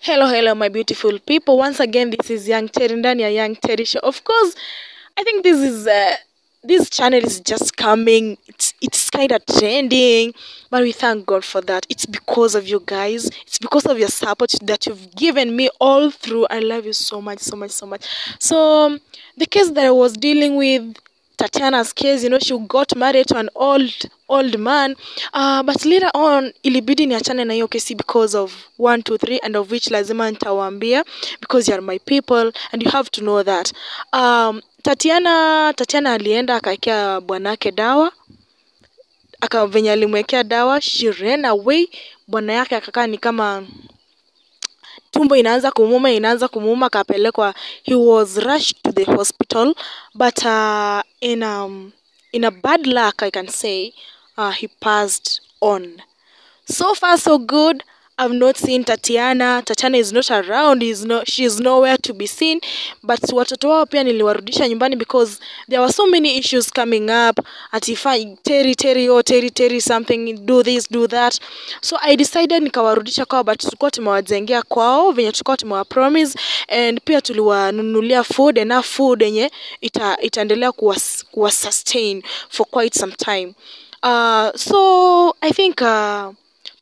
Hello, hello, my beautiful people. Once again, this is Young Terry ndani ya Young Terry Show. Of course, I think this is uh, this channel is just coming. It's it's kind of trending, but we thank God for that. It's because of you guys. It's because of your support that you've given me all through. I love you so much, so much, so much. So the case that I was dealing with Tatiana's case, you know, she got married to an old old man. Uh, but later on ilibidi niachane na hiyo kesi because of one two three and of which lazima nitawaambia because you are my people and you have to know that. Um, Tatiana Tatiana alienda akaekea bwanake dawa aka venye alimwekea dawa she ran away. Bwana yake akakaa ni kama tumbo inaanza kumuma inaanza kumuma akapelekwa he was rushed to the hospital but uh, in, um, in a bad luck i can say uh, he passed on. So far so good i've not seen tatiana. Tatiana is not around. Is no, she is nowhere to be seen. But watoto wao pia niliwarudisha nyumbani because there were so many issues coming up. Atifa teri teri oh teri teri something do this do that. So i decided nikawarudisha kwao but tulikuwa tumewajengea kwao venye tulikuwa tumewapromise and pia tuliwanunulia food enough food yenye ita, itaendelea kuwa, kuwa sustain for quite some time. Uh, so i think uh,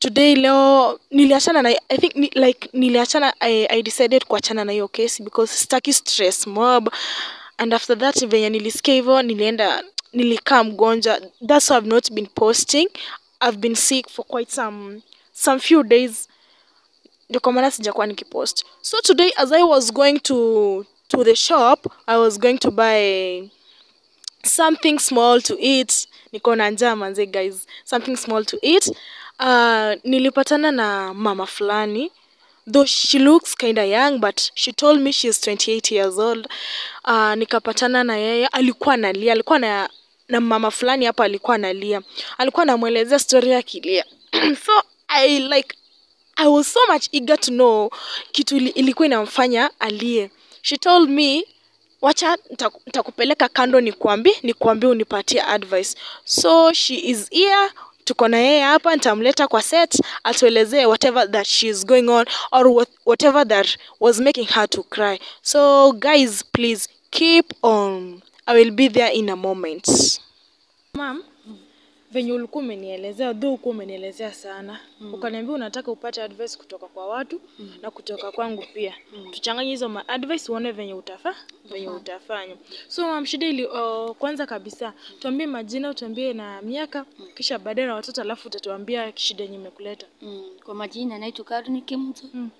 today leo niliachana na i think ni, like niliachana I, i decided kuachana na hiyo kesi because sitaki stress mob. And after that venye nilisikia hivyo nilienda nilikaa mgonjwa. That's why i've not been posting. I've been sick for quite some some few days. Ndio kwa maana sijakuwa nikipost. So today as i was going to to the shop i was going to buy something small to eat. Niko na njaa manze guys. Something small to eat nilipatana na mama fulani. Though she looks kinda young but she told me she is 28 years old. Uh, nikapatana na yeye. Alikuwa analia. Alikuwa na mama fulani hapa alikuwa analia. Alikuwa anamwelezea story akilia. So i like i was so much eager to know kitu ilikuwa inamfanya alie. She told me wacha nita- nitakupeleka kando nikuambie nikuambie unipatie advice. So she is here tuko na yeye hapa nitamleta kwa set atuelezee whatever that she is going on or what, whatever that was making her to cry. So guys please keep on. I will be there in a moment. Mam venye ulikuwa umenielezea dho ukuwa umenielezea sana mm. ukaniambia unataka upate advice kutoka kwa watu mm. na kutoka kwangu pia mm. tuchanganye hizo ma advice uone venye utafa venye utafanya so mamshida ili uh, kwanza kabisa tuambie majina utuambie na miaka mm. kisha baadaye na watoto alafu utatuambia shida yenye imekuleta Mm, kwa majina naitwa Karni Kimto mm.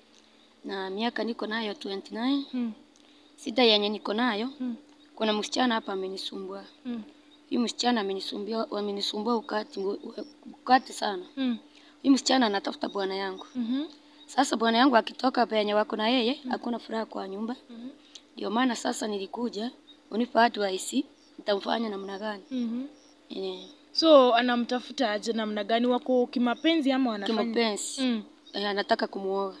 na miaka niko nayo 29. mm. Sida yenye niko nayo mm. kuna msichana hapa amenisumbua. mm. Huyu msichana amenisumbua amenisumbua ukati ukati sana. mm. Huyu msichana anatafuta bwana yangu. mm -hmm. Sasa bwana yangu akitoka penye wako na yeye mm hakuna furaha kwa nyumba. Mhm. Ndio maana sasa nilikuja unipa advice nitamfanya namna gani? mm -hmm. Yeah. so anamtafuta aje namna gani wako kimapenzi ama wanafanya kimapenzi. mm. E, anataka kumuoa.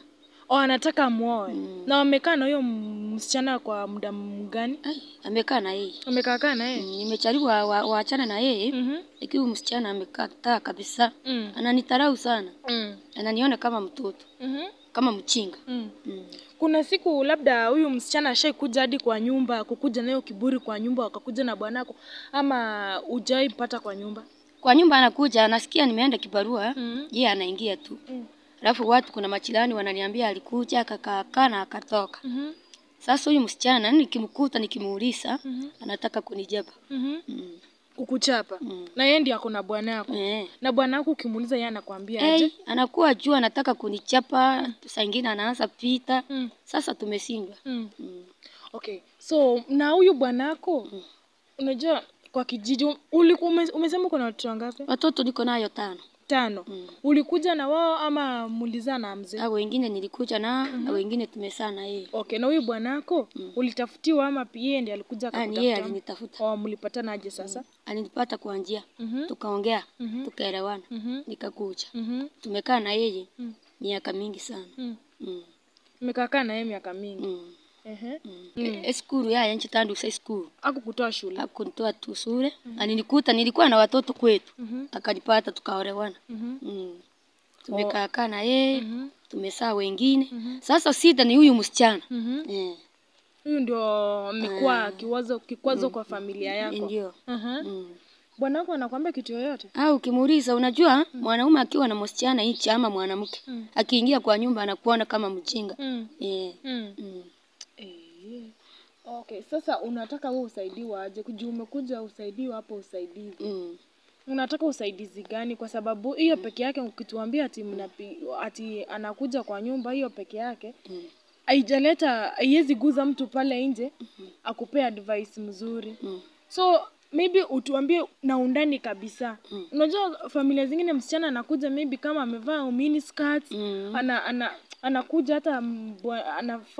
Oh, anataka amwoe Mm. na wamekaa na huyo msichana kwa muda mgani amekaa na yeye. wamekaakaa na yeye Mm, Nimejaribu wa- wa- na yeye Mhm. lakini huyu msichana amekataa kabisa. Mm. Ananitarau sana, Mm. ananiona kama mtoto, Mhm. kama mchinga. Mm. Mm. kuna siku labda huyu msichana ashaikuja hadi kwa nyumba kukuja nayo kiburi kwa nyumba wakakuja na bwanako ama ujai mpata kwa nyumba Kwa nyumba anakuja, anasikia nimeenda kibarua, Mhm. yeye anaingia tu. Mm. Alafu watu kuna machilani wananiambia alikuja akakaa na akatoka. Mhm. Sasa huyu msichana nikimkuta nikimuuliza, Mhm. anataka kunijaba. Mhm. Mm. kukuchapa Mm. na yeye ndiye ako na bwana yako Eh. na bwana yako ukimuuliza yeye anakuambia Hey, aje anakuwa juu anataka kunichapa, saa ingine anaanza pita. mm. Sasa tumeshindwa. Mm. Mm. okay so na huyu bwanako Mm. unajua kwa kijiji ulikuwa umesema umesema kuna watoto wangapi Watoto niko nayo tano. Tano Mm. ulikuja na wao ama mulizana na mzee Ah, wengine nilikuja na mm -hmm. wengine tumesaa na yeye. okay na huyu bwanako Mm. ulitafutiwa ama pia ndiye alikuja akakutafuta? Ah, ni yeye alinitafuta. oh, mlipatana aje sasa Mm. Alinipata kwa njia. mm -hmm. Tukaongea, mm -hmm. tukaelewana. mm -hmm. Nikakuja. mm -hmm. Tumekaa na yeye Mm. miaka mingi sana. Mm. Mm. Mmekaa na yeye miaka mingi Mm. Ehe. Mm. Mm. Skuru yaya nchi tandu sa skuru akukutoa shule akunitoa tu shule alinikuta nilikuwa na watoto kwetu Mhm. akanipata tukaolewana Mhm. mm. tumekaa kaa na yeye Mhm. tumesaa wengine Mhm. sasa sita ni huyu msichana Mhm. eh, Huyu ndio amekuwa kiwazo kikwazo mm. kwa familia yako. ndio Mhm. mm. Bwana wako anakuambia kitu yoyote? au ukimuuliza unajua mm. mwanaume akiwa na msichana hichi ama mwanamke Mm. akiingia kwa nyumba anakuona kama mjinga Mm. eh, Mm. mm. Eh. Okay, sasa unataka wewe usaidiwa aje? Kujua umekuja usaidiwa hapo usaidizi. Mm. Unataka usaidizi gani? Kwa sababu hiyo mm. peke yake ukituambia ati mnapi, ati anakuja kwa nyumba hiyo peke yake Mm. haijaleta haiwezi guza mtu pale nje mm -hmm. akupea advice mzuri. Mm. So maybe utuambie na undani kabisa. Mm. Unajua familia zingine msichana anakuja maybe kama amevaa mini skirt, Mm. ana, ana anakuja hata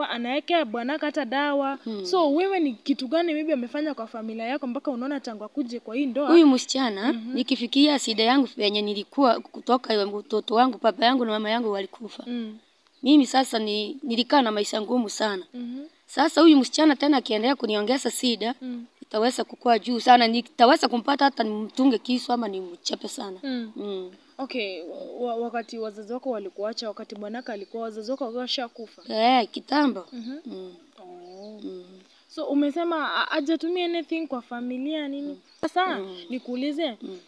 anaekea bwanaka hata dawa hmm. so wewe ni kitu gani maybe amefanya kwa familia yako mpaka unaona tangu akuje kwa hii ndoa huyu msichana mm -hmm. nikifikia sida yangu venye nilikuwa kutoka mtoto wangu baba yangu na mama yangu walikufa mm. mimi sasa ni, nilikaa na maisha ngumu sana mm -hmm. sasa huyu msichana tena akiendelea kuniongeza sida Mm. itaweza kukua juu sana nitaweza kumpata hata nimtunge kisu ama nimchape sana Mm. mm. Okay wa, wakati wazazi wako walikuacha wakati bwanaka alikuwa wazazi wako washakufa eh, kitambo mm -hmm. mm. oh. Mm. so umesema hajatumia anything kwa familia nini sasa mm. nikuulize Mm.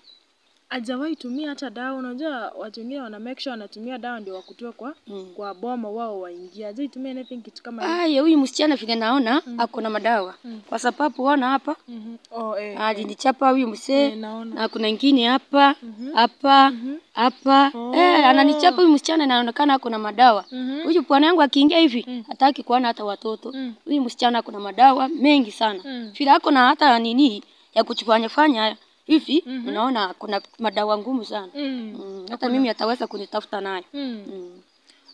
Hajawahi tumia hata dawa unajua watu wengine wana make sure wanatumia dawa ndio wakutoe kwa Mm. kwa boma wao waingia hajawahi tumia anything kitu kama hiyo Aya, huyu msichana vile naona mm. ako na madawa Mm. kwa sababu ona hapa mm -hmm. oh, eh. alinichapa huyu msee Eh, naona na kuna ingine hapa Mhm. hapa mm hapa Oh. eh, ananichapa huyu msichana inaonekana ako na madawa huyu mm -hmm. bwana yangu akiingia hivi Mm. hataki kuona hata watoto huyu Mm. huyu msichana ako na madawa mengi sana Mm. vile ako na hata nini ya kuchufanya fanya mm -hmm. unaona kuna madawa ngumu sana Mm. mm. hata mimi ataweza kunitafuta nayo Mm. mm.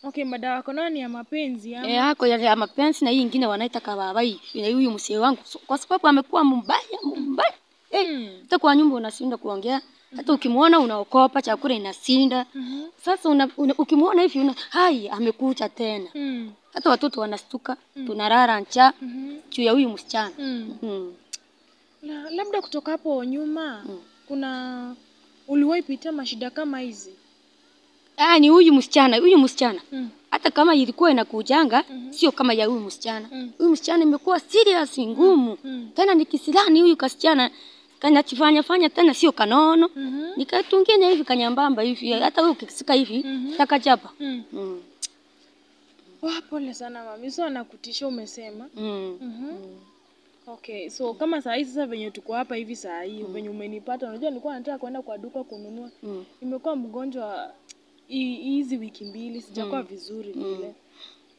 okay madawa yako nayo ni ya mapenzi ama Eh, hako ya, mapenzi na hii ingine wanaita kawabai na huyu msee wangu so, kwa sababu amekuwa mbaya mbaya eh, Mm. hata kwa nyumba unashinda kuongea hata ukimwona unaokopa chakula inasinda Mm -hmm. sasa una, una, ukimwona hivi una hai amekucha tena Mm. hata watoto wanastuka mm. tunarara njaa -hmm. juu ya huyu msichana Mm. mm. La, labda kutoka hapo nyuma Mm. kuna uliwahi pitia mashida kama hizi Ah, ni huyu msichana huyu msichana mm. hata kama ilikuwa inakujanga mm -hmm. sio kama ya huyu msichana Mm. huyu msichana imekuwa serious ngumu Mm. tena ni kisilani huyu kasichana kanachifanya fanya tena sio kanono mm -hmm. nikatungenya hivi kanyambamba hivi hata wewe ukisika hivi Mhm. takachapa Mm. mm. Wah, pole sana mami sio nakutisha umesema mm. Mhm. Okay so kama saa hii sasa venye tuko hapa hivi saa hii mm. venye umenipata unajua nilikuwa nataka kwenda kwa duka kununua Mm. nimekuwa mgonjwa hizi wiki mbili sijakuwa mm. vizuri Mm. vile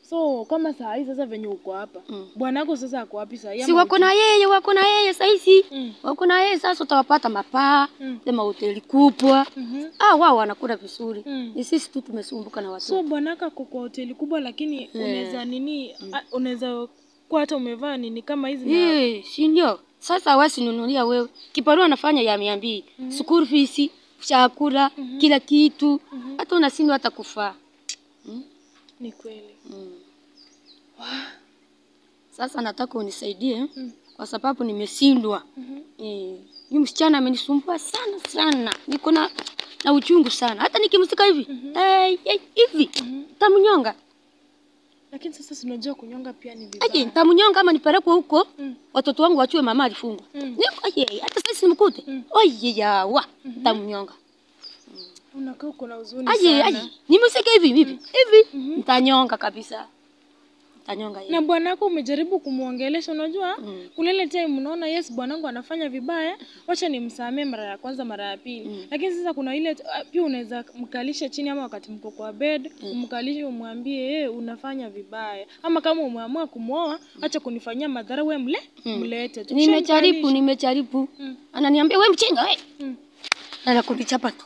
so kama saa hii sasa venye uko hapa Mm. bwanako sasa ako wapi saa hii si wako na yeye wako na yeye sahizi Mm. wako na yeye sasa utawapata mapaa Mm. sema hoteli kubwa mm -hmm. ah wao wanakula vizuri Mm. ni sisi tu tumesumbuka na watu so bwanako ako kwa hoteli kubwa lakini yeah. unaweza nini mm. unaweza kuwa hata umevaa nini kama hizi na Eh, si ndio? Sasa wasi nunulia wewe. Kibarua anafanya ya mia mbili. School fees, chakula, mm -hmm. kila kitu. mm Hata unasindwa hata kufaa. ni kweli Mm. Wow. Sasa nataka unisaidie Mm. kwa sababu nimeshindwa. -hmm. Eh, huyu msichana amenisumbua sana sana. Niko na na uchungu sana. Hata nikimsika hivi, mm -hmm. eh, hey, hivi mm -hmm. tamnyonga. Lakini sasa sinajua kunyonga pia ni Aje, vibaya nitamnyonga ama nipelekwe huko. Mm. Watoto wangu wachue mama alifungwa. Mm. Niko aje, hata sasa simkute. Mm. Oye ya yawa, nitamnyonga. unakaa uko na huzuni sana aje. aje. Nimesikia hivi hivi. Hivi. -hmm. Nitanyonga kabisa. Nitanyonga yeye. na bwanako umejaribu kumwongelesha unajua Mm. kulele time unaona yes bwanangu anafanya vibaya wacha nimsamee mara ya kwanza mara ya pili Mm. lakini sasa kuna ile ah, pia unaweza mkalisha chini ama wakati mko kwa bed mm. umkalishe umwambie hey, unafanya vibaya ama kama umeamua kumwoa acha kunifanyia madhara we mle Mm. mlete tu Nimejaribu, nimejaribu. Mm. Ananiambia wewe mchinga wewe. Mm. Na nakunichapa tu.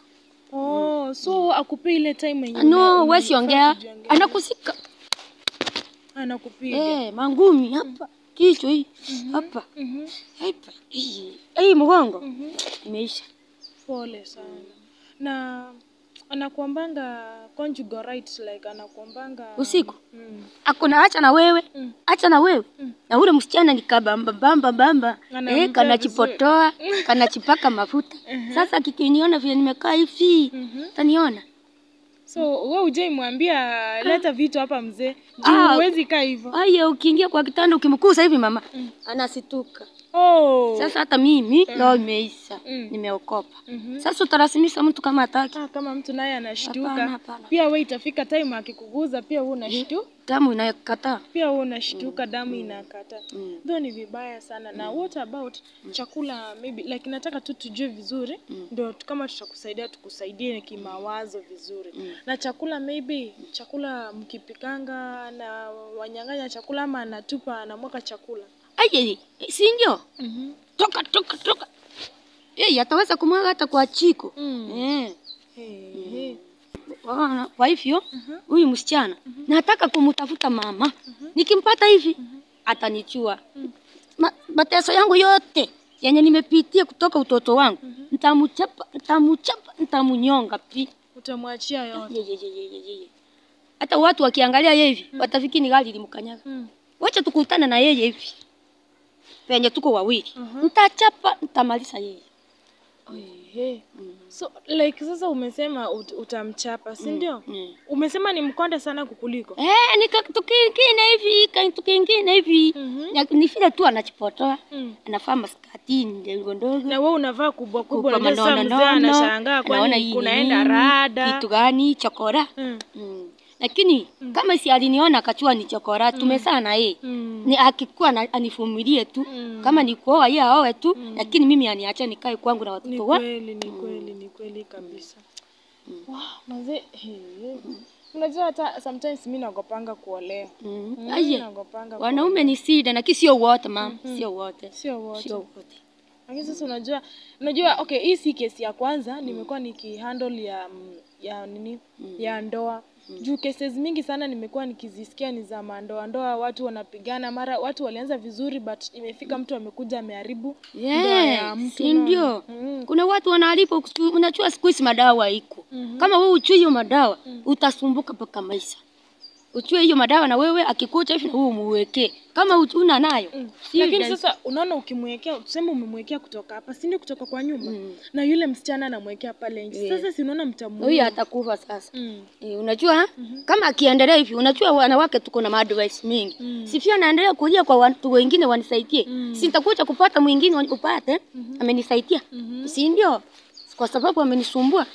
oh so akupe ile time yenyewe. No, wewe siongea. Anakusika. Anakupiga Eh, mangumi hapa. Kichwa hii. Hapa. Mhm, Hapa. Hii. Hii mgongo. Imeisha. pole sana na anakuambanga conjugal rights like anakuambanga Usiku. mm. Akuna acha na wewe. Mm. Acha na wewe. Mm. Na ule msichana ni kabamba bamba bamba. kana Eh, kanachipotoa, kanachipaka mafuta. Sasa kikiniona vile nimekaa hivi, mm -hmm. taniona. So we ujaimwambia leta vitu hapa mzee, Ah. juu huwezi kaa hivyo. Aya, ukiingia kwa kitanda ukimkusa hivi mama mm. anasituka. Oh. Sasa hata mimi leo imeisha, Mm. nimeokopa. Mm -hmm. Sasa utarasimisha mtu kama hataki. Ah, kama mtu naye anashtuka Hapana, hapana. pia we itafika time akikuguza pia wewe unashtuka Damu inakataa. pia wewe unashtuka mm. damu inakata Mm. Ndio ni vibaya sana Mm. na what about mm. chakula maybe like nataka tu tujue vizuri ndio tu- kama tutakusaidia tukusaidie kimawazo vizuri Mm. na chakula maybe chakula mkipikanga na wanyang'anya chakula ama anatupa anamwaka chakula Aje, si ndio? Mm -hmm. Toka toka toka. Eh, ataweza kumwaga hata kwa chiko. Mm. Eh. hey, hey. Kwa hivyo? Huyu msichana. Nataka kumtafuta mama, nikimpata hivi atanichua Ma, mateso yangu yote yenye nimepitia kutoka utoto wangu nitamuchapa, nitamuchapa, nitamunyonga pi. utamwachia yote. Hata watu wakiangalia yeye hivi watafikiri ni gari limkanyaga. Wacha tukutane na yeye hivi. Penye tuko wawili, Mhm. nitachapa, nitamaliza yeye. Ehe. So like sasa umesema ut, utamchapa, si ndio? Mm. Umesema ni mkonde sana kukuliko. Eh, ni kitu kingine hivi, kitu kingine hivi. mm Na- Ni vile tu anachipotoa. Mm. Anafaa maskati ndogo ndogo. Na wewe unavaa kubwa kubwa, na sasa mzee anashangaa kwani kunaenda rada. Kitu gani chokora? Mm. Mm. Lakini mm. kama si aliniona akachua ni chokora, tumesaa na yeye. Mm. Ni akikuwa anifumilie tu. Mm. Kama ni kuoa yeye aoe tu, mm. lakini mimi aniache nikae kwangu na Ni watoto wa. kweli, ni kweli, ni kweli kabisa. Wow, mazee. Unajua hata sometimes mimi naogopanga kuolea. Mm. Mm, Aje. Naogopanga. Wanaume ni sida, lakini sio wote mama, mm -hmm. sio wote. sio wote. Sio wote. Lakini sasa unajua unajua okay, hii si kesi ya kwanza nimekuwa nikihandle ya mm, ya nini ya ndoa juu cases mingi sana nimekuwa nikizisikia ni za mandoa ndoa, watu wanapigana, mara watu walianza vizuri but imefika mtu amekuja ameharibu ndoa ya Yes, mtu. ndio? Mm. Kuna watu wanaharibu, unachua siku hizi madawa iko. Mm -hmm. Kama wewe uchui hiyo madawa, utasumbuka mpaka maisha. Uchue hiyo madawa na wewe akikucha hivi na wewe umuwekee. Kama una nayo. mm. Lakini sasa unaona, ukimwekea tuseme umemwekea kutoka hapa, si ndio? Kutoka kwa nyumba Mm. na yule msichana anamwekea pale nje, yeah. sasa si unaona mtamu huyu atakufa sasa. Mm. E, unajua mm -hmm. kama akiendelea hivi, unajua wanawake tuko na maadvice mingi Mm. sifia naendelea kulia kwa watu wengine wanisaidie Mm. si nitakuja kupata mwingine upate mm -hmm. amenisaidia mm -hmm. si ndio kwa sababu amenisumbua.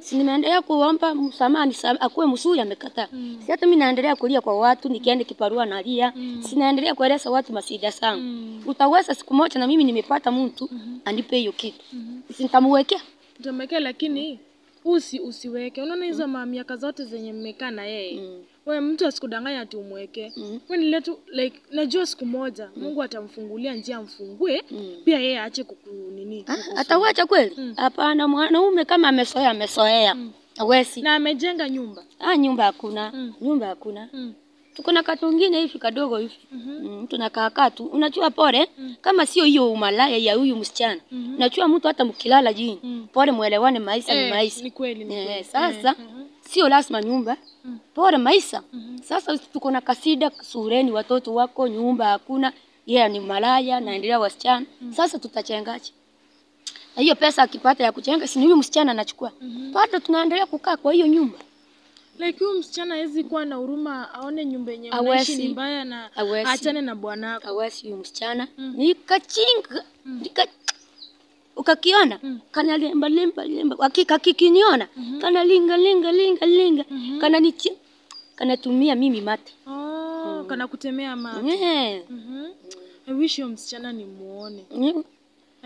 Si nimeendelea kuomba msamaha akuwe mzuri amekataa. Si hata mimi naendelea kulia kwa watu nikienda kiparua nalia. Si naendelea kueleza watu masida zangu. Mm. utaweza siku moja na mimi nimepata mtu anipe hiyo kitu. Si nitamuwekea utamwekea lakini usi usiweke. Unaona hizo mm. miaka zote zenye mmekaa na yeye. Mm. We mtu asikudanganya ati umweke Mm. we niletu, like najua siku moja mm. mungu atamfungulia njia amfungue Mm. pia yeye aache kukunini Ah, atauacha kweli hapana mm. mwanaume kama amesoea amesoea mm. wesi na amejenga nyumba ah nyumba hakuna Mm. nyumba hakuna mm. tuko na katu ingine hivi kadogo hivi mm, tunakaakaa tu unachua pole mm. kama sio hiyo umalaya ya huyu msichana mm -hmm. unachua mtu hata mkilala jini Mm. pole mwelewane maisha eh, ni Eh, maisha ni kweli ni kweli. Eh, sasa mm mhm. Sio lazima nyumba Mm. bora maisha -hmm. sasa tuko na kasida sureni watoto wako nyumba hakuna yeye yeah, ni malaya naendelea wasichana mm. sasa tutachengaje na hiyo pesa akipata ya kuchenga si huyu msichana anachukua Mhm. bado tunaendelea kukaa kwa hiyo nyumba like huyu msichana hawezi kuwa na huruma aone nyumba yenye Hawezi. mnaishi ni mbaya na awesi, achane na bwanako awasi huyu msichana Mm. nikachinga nika ukakiona Mm. kana lemba lemba lemba hakika kikiniona kana linga linga linga linga kana ni kana tumia mimi mate oh, kana kutemea mate Eh. -hmm. I wish msichana nimuone. Mm.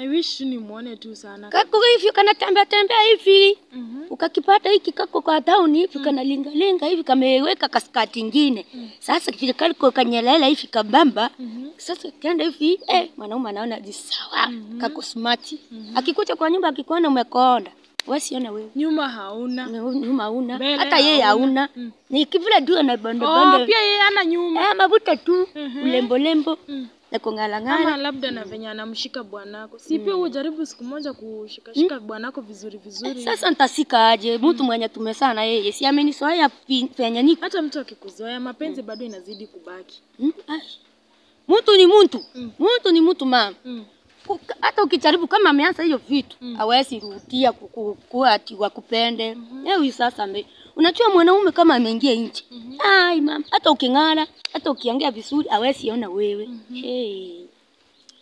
I wish ni nimuone tu sana. kako hivi kana tembea tembea hivi Mhm. ukakipata hiki kako kwa town hivi kana linga linga hivi kameweka kaskati ingine sasa kile kaliko kanyelela hivi kabamba Mhm. sasa kienda hivi eh, mwanaume anaona jisawa mm -hmm. kako smart akikuja kwa nyumba akikuona umekonda wasiona wewe Nyuma hauna. Nyuma hauna hata yeye hauna. Mm. ni kivile tu ana bonde Oh, pia yeye ana nyuma. eh, mabuta tu Mhm. ulembo lembo Mm. Na kung'alang'ala Ama labda na venye anamshika bwanako. Si pia ujaribu siku moja kushikashika bwanako vizuri vizuri. sasa ntasika aje? Mtu mwenye tumesana na yeye si amenisoea penye niko. Hata mtu akikuzoea mapenzi bado inazidi kubaki. Mm, mtu ni mtu. Mm. mtu ni mtu mama Mm. Hata ukijaribu kama ameanza hiyo vitu Mm. hawezi rudia kuku- ati wakupende. Mm huyu sasa ame, unajua mwanaume kama ameingia nje ai mama hata uking'ara hata ukiongea vizuri hawezi ona wewe hey.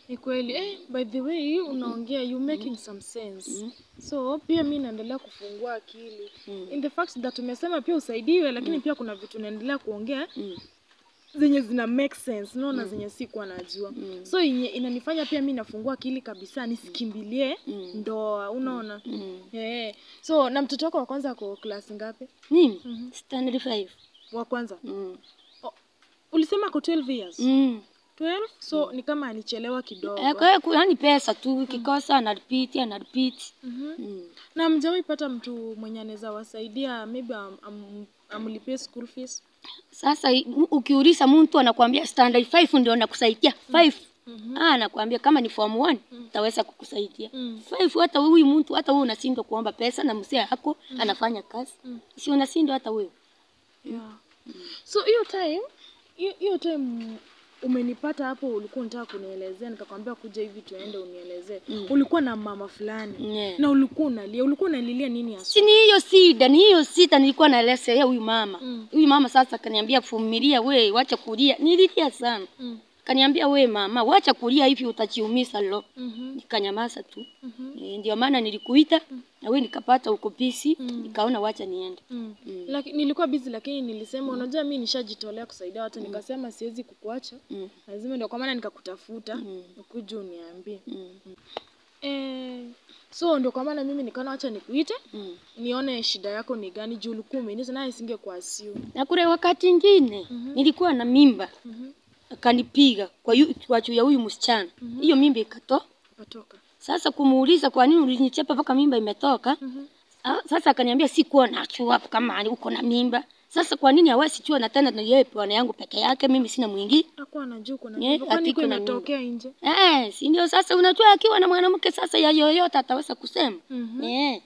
Ni kweli. Eh, by the way unaongea you making some sense. So pia mi naendelea kufungua akili. In the fact that umesema pia usaidiwe lakini pia kuna vitu naendelea kuongea Mm. Zenye zina make sense naona zenye sikuwa najua Mm. so inye, inanifanya pia mi nafungua akili kabisa nisikimbilie Mm. ndoa unaona Mm. yeah. so na mtoto wako wa kwanza ako klasi ngapi Mimi Mhm. standard 5 wa kwanza Mm. oh, ulisema ako 12 years Mm. 12 so mm. ni kama anichelewa kidogo yani pesa tu kikosa mm. anaripiti anaripiti. Mhm. Mm. na mjawaipata mtu mwenye anaweza wasaidia maybe am, am, amlipie school fees Sasa ukiuliza mtu anakuambia standard 5 ndio nakusaidia 5. Mm -hmm. Ah, anakuambia kama ni form 1 mm. taweza kukusaidia. Mm. Five hata huyu mtu hata wewe unashindwa kuomba pesa na mzee yako anafanya kazi. Mm. Si unashindwa hata wewe. yeah. Mm. so hiyo time hiyo time umenipata hapo ulikuwa unataka kunielezea nikakwambia kuja hivi tuende unielezee Mm. ulikuwa na mama fulani Yeah. na ulikuwa unalia ulikuwa unalilia nini hasa Si ni hiyo sida, ni hiyo sita nilikuwa naelezea huyu mama. huyu Mm. Huyu mama sasa kaniambia vumilia we, wacha kulia. Nililia sana. mm. Kaniambia we mama, wacha kulia hivi utachiumiza lo. Mhm. Nikanyamaza tu. Mhm. E, ndio maana nilikuita na we nikapata uko busy, nikaona wacha niende. Mm. Laki, nilikuwa busy lakini nilisema unajua mi nishajitolea kusaidia watu nikasema siwezi kukuacha Mm. lazima ndio kwa maana nikakutafuta Mm. ukuja uniambie Mm. eh, so ndio kwa maana mimi nikaona wacha nikuite Mm. nione shida yako ni gani juu ulikuwa umeniza naye singekuasiu Na kule wakati ingine nilikuwa na mimba Mhm. Akanipiga kwa yu, kwa juu ya huyu msichana. Hiyo mimba ikatoka. ukatoka Sasa kumuuliza kwa nini ulinichapa mpaka mimba imetoka? mm -hmm. sasa akaniambia sikuwa hapo kama uko na mimba. Sasa kwa nini hawezi chua na tena yeye bwana yangu peke yake, mimi sina mwingi. Hakuwa anajua kuna nini kwani ati iko kuna inatokea nje Eh, si ndio sasa unajua akiwa na mwanamke sasa ya yoyote ataweza kusema. Mhm. Eh.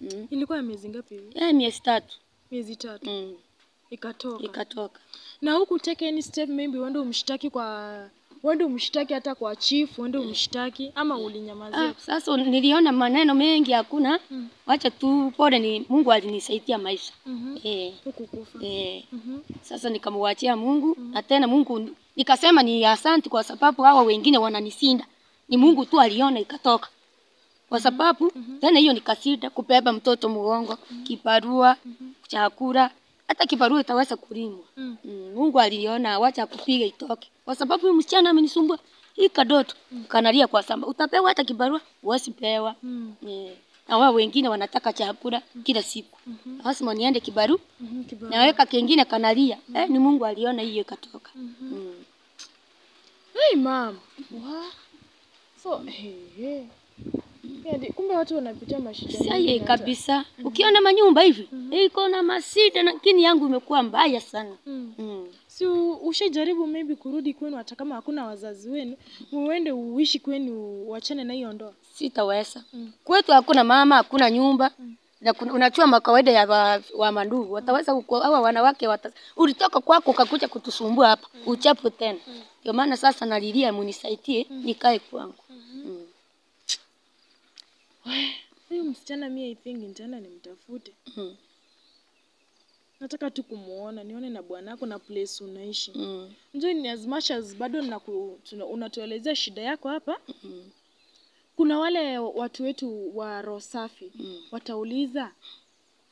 Mm. ilikuwa ya miezi ngapi hivi Eh, miezi tatu. miezi tatu Mm. ikatoka Ikatoka. Na huku take any step maybe uende umshtaki kwa uende umshtaki hata kwa chief uende umshtaki ama ulinyamazia Ah, sasa niliona maneno mengi hakuna. Mm. Wacha tu pole ni Mungu alinisaidia maisha. Mm -hmm. Eh. huku kufa Eh. -hmm. Sasa nikamwachia Mungu mm -hmm. na tena Mungu nikasema ni asante kwa sababu hawa wengine wananisinda. Ni Mungu tu aliona ikatoka. Kwa sababu mm -hmm. tena hiyo nikasida kubeba mtoto mgongo, kibarua, chakula, hata kibarua itaweza kulimwa. Mm. Mm, Mungu aliona wacha kupiga itoke. Kwa sababu huyu msichana amenisumbua. Hii kadoto mm. kanalia kwa samba. Utapewa hata kibarua, huwezi. Mm. yeah. Na wao wengine wanataka chakula kila siku. mm -hmm. Lazima niende kibaru mm -hmm, kibaru. naweka kengine kanalia mm. eh, ni Mungu aliona hiyo ikatoka. Mm. -hmm. mm. Hey, mama. Wow. So, hey, hey. Yeah, di- kumbe watu wanapitia mashida Sasa kabisa. mm. Ukiona manyumba hivi mm -hmm. iko na masida, lakini yangu imekuwa mbaya sana. Mm. Mm. Si so, ushajaribu maybe kurudi kwenu hata kama hakuna wazazi wenu, uende uishi kwenu, uachane na hiyo ndoa. Sitaweza. Mm. Kwetu hakuna mama, hakuna nyumba. mm. Na unachua makawaida ya wa, wa mandugu wataweza kuku- hawa wanawake wata, ulitoka kwako ukakuja kutusumbua hapa mm. uchapo tena. Ndio mm. maana sasa nalilia munisaidie mm. nikae kwangu. Huyu msichana mi I think nitaenda nimtafute. Mm. Nataka tu kumuona, nione na bwanako na place unaishi. Mm. Njoo ni as much as bado naku, unatuelezea shida yako hapa. Mm. Kuna wale watu wetu wa roho safi Mm. watauliza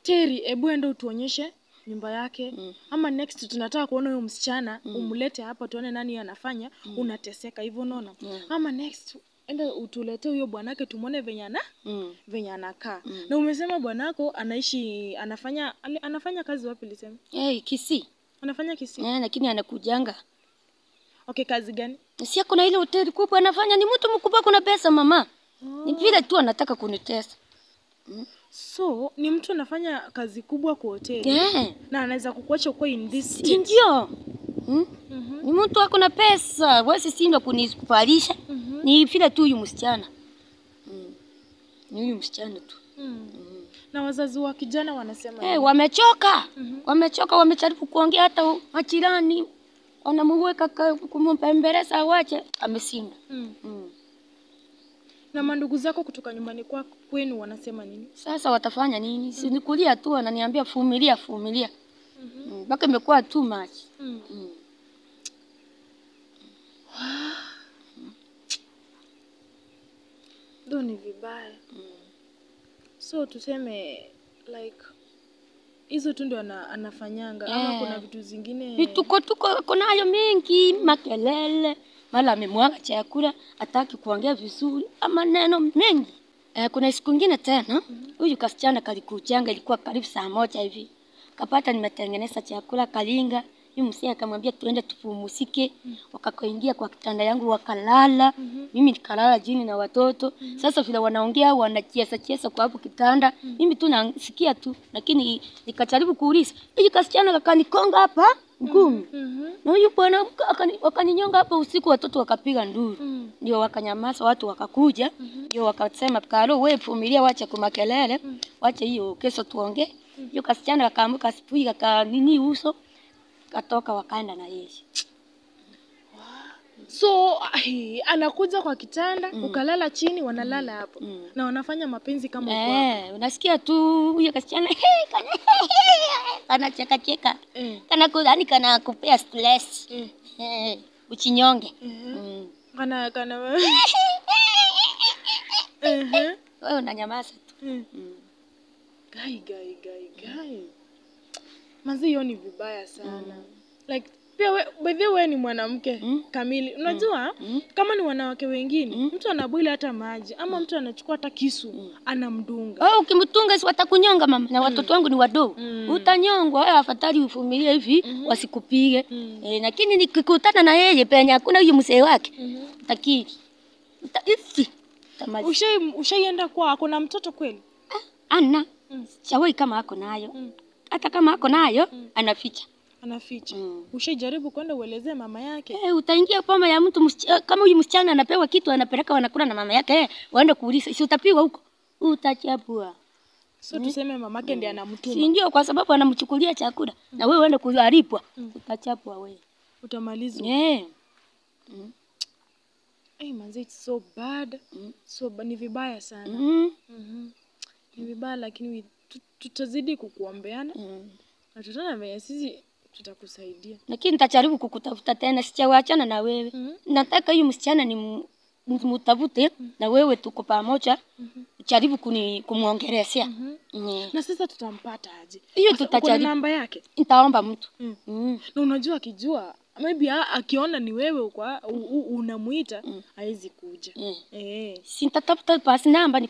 Teri, hebu enda utuonyeshe nyumba yake Mm. ama next tunataka kuona huyo msichana mm. umlete hapa tuone nani anafanya mm. unateseka hivyo unaona Yeah. ama next enda utuletee huyo bwanake tumwone venye ana Mm. venye anakaa na umesema bwanako anaishi anafanya ali- anafanya kazi wapi lisema Hey, kisi. anafanya kisi Eh, lakini anakujanga. okay kazi gani Si ako na ile hoteli kubwa anafanya, ni mtu mkubwa, kuna pesa mama. oh. Ni vile tu anataka kunitesa. mm. so ni mtu anafanya kazi kubwa kwa hoteli yeah. na anaweza kukuacha kwa in this si state. Mm Hmm? Mhm. Ni mtu ako na pesa, wesi kunikupalisha. Mm -hmm. Ni vile tu huyu msichana. Mm. Ni huyu msichana tu. Mm. na wazazi wa kijana wanasema Eh, wamechoka. Mhm. Wamechoka, wamejaribu kuongea hata majirani. Wanamuweka ka- kumpembeleza wache, ameshinda. mm. Mm. Na mandugu zako kutoka nyumbani kwako kwenu wanasema nini? Sasa watafanya nini? Si nikulia tu, wananiambia fumilia vumilia Mm, mpaka imekuwa too much. Mm. Mm. Ndo ni vibaya. So tuseme like hizo tu ndio ana, anafanyanga ama Eh. kuna vitu zingine Vituko tuko kunayo mingi makelele, mala amemwaga chakula, ataki kuongea vizuri, ama neno mengi. Eh, kuna siku ingine tena huyu kasichana kalikuchanga, ilikuwa karibu saa moja hivi, kapata nimetengeneza chakula kalinga yule msia akamwambia tuende tupumzike. Wakakoingia kwa kitanda yangu wakalala. Mimi nikalala jini na watoto. Sasa vile wanaongea wanacheza cheza kwa hapo kitanda. Mimi tu nasikia tu, lakini nikajaribu kuuliza. Hii kasichana kakanikonga hapa ngumi. Mhm. Na huyu bwana akani- wakaninyonga hapa usiku, watoto wakapiga nduru Mm. ndio wakanyamaza, watu wakakuja, ndio wakasema Karo, wewe vumilia, wacha kumakelele, wacha hiyo kesho tuongee. Hiyo kasichana kakaamka asubuhi kaka nini uso katoka, wakaenda na yeye. So ai, anakuja kwa kitanda mm. ukalala chini, wanalala hapo Mm. na wanafanya mapenzi kama uko e, Eh, unasikia tu huyo kasichana kana kana cheka cheka mm. kana kudhani kana kupea stress mm. Hey, uchinyonge Mhm. mm. Kana kana Ehe. Wewe unanyamaza tu Mm. mm. Gai gai gai gai. Manzi hiyo ni vibaya sana. Like pia we, by the way ni mwanamke Mm. kamili. Unajua Mm. kama ni wanawake wengine, Mm. mtu anabwila hata maji ama mtu anachukua hata kisu anamdunga. Oh, ukimtunga si watakunyonga mama, na watoto wangu ni wadogo Mm. utanyongwa. Wewe afadhali uvumilie hivi wasikupige. Mm. Eh, lakini nikikutana na yeye penye hakuna huyu mzee wake Mhm. takiri Uta- hivi Utamaliza. Ushai ushaienda kwa kuna na mtoto kweli? ah, ana Mm. shawai kama ako nayo Mm. hata kama ako nayo anaficha Anaficha. Mm. Ushajaribu kwenda uelezee mama yake? Eh, utaingia poma ya mtu msichana, kama huyu msichana anapewa kitu anapeleka wanakula na mama yake, eh, waende kuuliza, si utapigwa huko, utachapua. So mm. tuseme mamake ndiye anamtuma. Si ndio? Kwa sababu anamchukulia chakula na wewe uende kuharipwa, utachapwa wewe. Utamalizwa. Eh, Hey, manze it's so bad. Mm. So ni vibaya sana. mm, Mhm. Ni vibaya lakini tutazidi kukuombeana mm. na tutaona venye sisi tutakusaidia. Lakini nitajaribu kukutafuta tena, sijawachana na wewe. Mhm. Nataka hiyo msichana ni mtafute na wewe, tuko pamoja, jaribu kuni kumwongelesea. Mhm. Mm. Na sasa tutampata aje? Hiyo tutajaribu. namba yake? Nitaomba mtu Mm. mm. Na unajua akijua maybe akiona ni wewe kwa u- u- unamuita Mm. hawezi kuja. Mm. Eh. Si nitatafuta pasi namba mm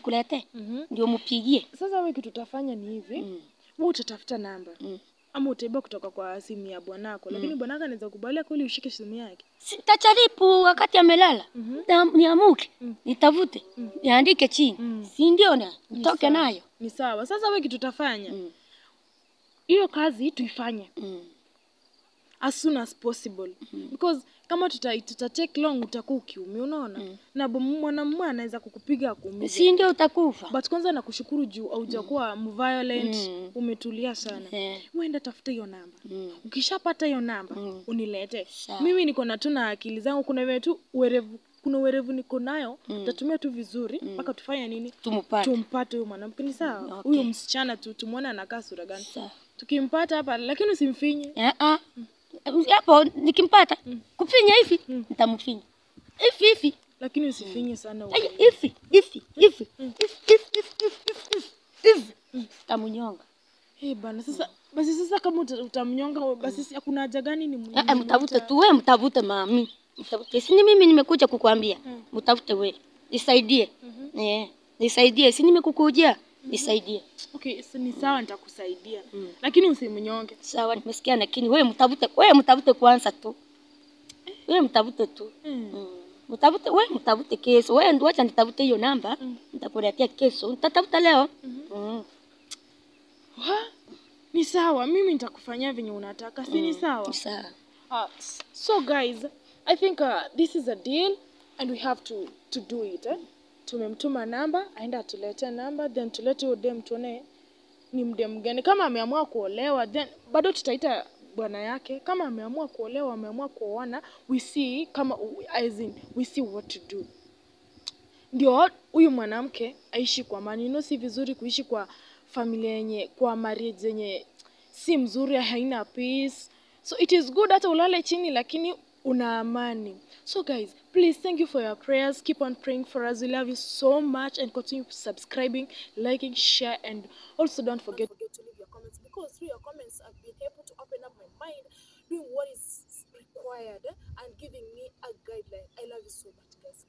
-hmm. ndio mupigie. Sasa wewe kitu utafanya ni hivi, Mm. wewe utatafuta namba Mm. ama utaiba kutoka kwa simu ya bwanako, lakini bwanako anaweza kubalia kweli ushike simu yake. Sitacharipu wakati amelala mm -hmm. niamuke Mm. nitafute niandike chini, Mm. si ndio? Na nitoke nayo Ni sawa. Sasa wewe kitu utafanya Mm. hiyo kazi tuifanye Mm. As soon as possible mm. because kama tuta, tuta take long utakuwa ukiumi unaona Mm. na mwanamume anaweza kukupiga kuumiza si ndio? Utakufa. but kwanza nakushukuru juu aujakuwa violent Mm. umetulia sana yeah. uenda tafuta hiyo namba Mm. ukishapata hiyo namba Mm. unilete Sa. mimi niko na tu na akili zangu kuna vile tu werevu kuna uerevu niko nayo Mm. tatumia tu vizuri mpaka mm. tufanye nini tumpate tumpate huyo mwanamke ni sawa Okay. huyo msichana tu tumwone anakaa sura gani tukimpata hapa lakini usimfinye Eh, ah hapo nikimpata mm. kufinya hivi mm. nitamfinya. Hivi hivi, lakini usifinye sana wewe. Mm. hivi hivi hivi hivi tamnyonga. Eh bana, sasa basi sasa kama utamnyonga basi hakuna haja gani ni mnyonge. Ah, ah, mtavute tu wewe, mtavute mami, mtavute. Si ni mimi nimekuja kukuambia, mtavute wewe, nisaidie. Mhm. Eh, nisaidie, si nimekukujia? Nisaidie. okay so ni sawa nitakusaidia mm. lakini usimnyonge Sawa, nimesikia, lakini wewe mtavute, wewe mtavute kwanza tu, wewe mtavute tu. mm. Mm. Mtafute wewe, mtavute kesho. Wewe ndio acha nitavute hiyo namba, mm. nitakuletea kesho. Nitatafuta leo. Mm. Wa? ni sawa mimi nitakufanyia venye unataka si ni sawa Sawa. uh, so guys i think uh, this is a deal and we have to to do it eh? Tumemtuma namba aenda atulete namba then tulete huyo dem tuone ni mdem gani kama ameamua kuolewa then bado tutaita bwana yake kama ameamua kuolewa ameamua kuoana we see kama as in, we see what to do ndio huyu mwanamke aishi kwa amani. No, si vizuri kuishi kwa familia yenye kwa marriage yenye si mzuri, haina peace. So it is good hata ulale chini lakini una amani. So guys, please thank you for your prayers. Keep on praying for us. We love you so much and continue subscribing, liking, share and also don't forget forget to leave your comments because through your comments I've been able to open up my mind, doing what is required and giving me a guideline. I love you so much, guys.